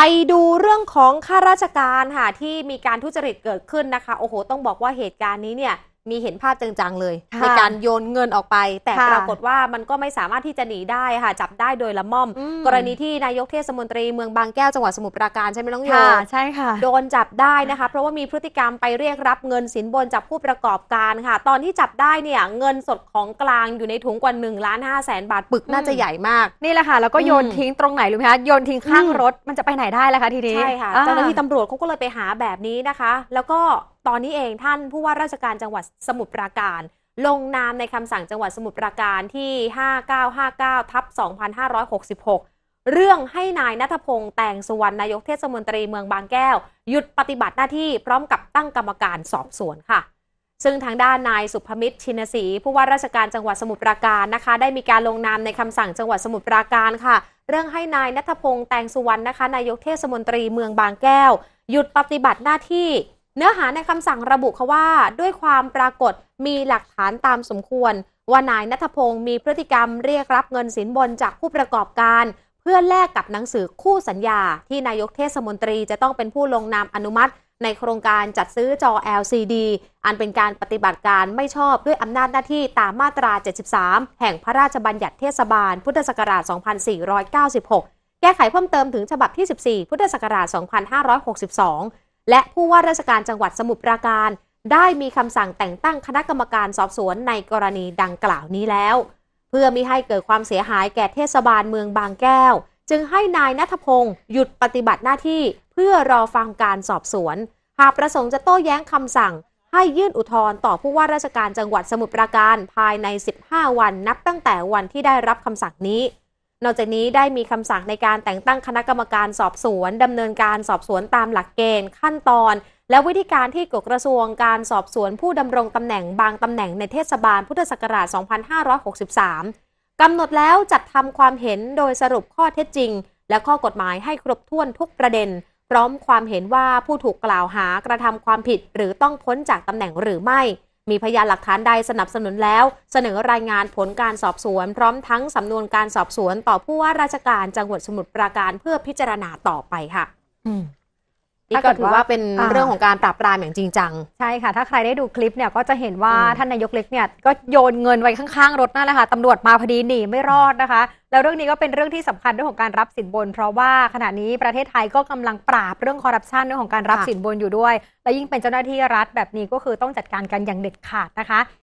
ไปดูเรื่องของข้าราชการค่ะที่มีการทุจริตเกิดขึ้นนะคะ โอ้โห ต้องบอกว่าเหตุการณ์นี้เนี่ย มีเห็นภาพจังๆเลยค่ะในการโยนเงินออกไป แต่ค่ะปรากฏว่ามันก็ไม่สามารถที่จะหนีได้ค่ะ จับได้โดยละม่อมอืมกรณีที่นายกเทศมนตรีเมืองบางแก้วจังหวัดสมุทรปราการใช่ไหมน้องโยค่ะใช่ค่ะ โดนจับได้นะคะ เพราะว่ามีพฤติกรรมไปเรียกรับเงินสินบนจากผู้ประกอบการค่ะ ตอนที่จับได้เนี่ยเงินสดของกลางอยู่ในถุงกว่า1ล้าน5แสนบาทปึกน่าจะใหญ่มาก นี่แหละค่ะแล้วก็โยนอืมทิ้งตรงไหนรู้ไหมคะโยนทิ้งข้างอืมรถมันจะไปไหนได้ล่ะคะทีนี้ใช่ค่ะอ่เจ้าหน้าที่ตำรวจเขาก็เลยไปหาแบบนี้นะคะ แล้วก็ ตอนนี้เองท่านผู้ว่าราชการจังหวัดสมุทรปราการ ลงนามในคำสั่งจังหวัดสมุทรปราการที่ 5959ทับ2566 เรื่องให้นายนัทพงษ์แตงสุวรรณนายกเทศมนตรีเมืองบางแก้ว หยุดปฏิบัติหน้าที่พร้อมกับตั้งกรรมการสอบสวนค่ะซึ่งทางด้านนายสุภมิตรชินศรีผู้ว่าราชการจังหวัดสมุทรปราการนะคะ ได้มีการลงนามในคำสั่งจังหวัดสมุทรปราการค่ะ เรื่องให้นายนัทพงษ์แตงสุวรรณนะคะ นายกเทศมนตรีเมืองบางแก้ว หยุดปฏิบัติหน้าที่ เนื้อหาในคำสั่งระบุค่ะว่า ด้วยความปรากฏมีหลักฐานตามสมควร ว่านายนัทพงศ์มีพฤติกรรมเรียกรับเงินสินบนจากผู้ประกอบการ เพื่อแลกกับหนังสือคู่สัญญา ที่นายกเทศมนตรีจะต้องเป็นผู้ลงนามอนุมัติ ในโครงการจัดซื้อจอ LCD อันเป็นการปฏิบัติการไม่ชอบด้วยอำนาจหน้าที่ตามมาตรา 73 แห่งพระราชบัญญัติเทศบาล พุทธศักราช 2496 แก้ไขเพิ่มเติมถึงฉบับที่ 14 พุทธศักราช 2562 และผู้ว่าราชการจังหวัดสมุทรปราการ ได้มีคำสั่งแต่งตั้งคณะกรรมการสอบสวนในกรณีดังกล่าวนี้แล้ว เพื่อมิให้เกิดความเสียหายแก่เทศบาลเมืองบางแก้ว จึงให้นายนัทพงศ์หยุดปฏิบัติหน้าที่เพื่อรอฟังการสอบสวน หากประสงค์จะโต้แย้งคำสั่ง ให้ยื่นอุทธรณ์ต่อผู้ว่าราชการจังหวัดสมุทรปราการภายใน 15 วันนับตั้งแต่วันที่ได้รับคำสั่งนี้ นอกจากนี้ได้มีคำสั่งในการแต่งตั้งคณะกรรมการสอบสวนดำเนินการสอบสวนตามหลักเกณฑ์ขั้นตอน และวิธีการที่กกระทรวงการสอบสวนผู้ดำรงตำแหน่งบางตำแหน่งในเทศบาลพุทธศักราช 2563 กำหนดแล้วจัดทำความเห็นโดยสรุปข้อเท็จจริง และข้อกฎหมายให้ครบถ้วนทุกประเด็น พร้อมความเห็นว่าผู้ถูกกล่าวหากระทำความผิดหรือต้องพ้นจากตำแหน่งหรือไม่ มีพยานหลักฐานใดสนับสนุนแล้ว เสนอรายงานผลการสอบสวน พร้อมทั้งสำนวนการสอบสวนต่อผู้ว่าราชการจังหวัดสมุทรปราการเพื่อพิจารณาต่อไปค่ะ อืม นี่ถ้าก็เกิดถือว่าว่าเป็นอ่าเรื่องของการปราบปรามอย่างจริงจัง ใช่ค่ะ ถ้าใครได้ดูคลิปเนี่ยก็จะเห็นว่าอืมท่านนายกเล็กเนี่ยก็โยนเงินไว้ข้างๆ รถนั่นแหละค่ะตำรวจมาพอดีหนีไม่รอดนะคะ แล้วเรื่องนี้ก็เป็นเรื่องที่สำคัญเรื่องของการรับสินบน เพราะว่าขณะนี้ประเทศไทยก็กำลังปราบเรื่องคอร์รัปชันเรื่องของการรับค่ะสินบนอยู่ด้วย และยิ่งเป็นเจ้าหน้าที่รัฐแบบนี้ก็คือต้องจัดการกันอย่างเด็ดขาดนะคะ